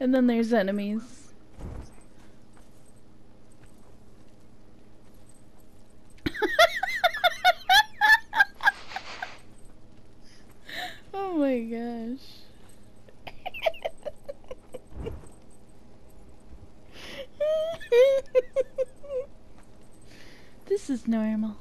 and then there's enemies. oh my gosh. this is normal.